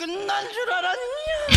끝난 줄 알았냐?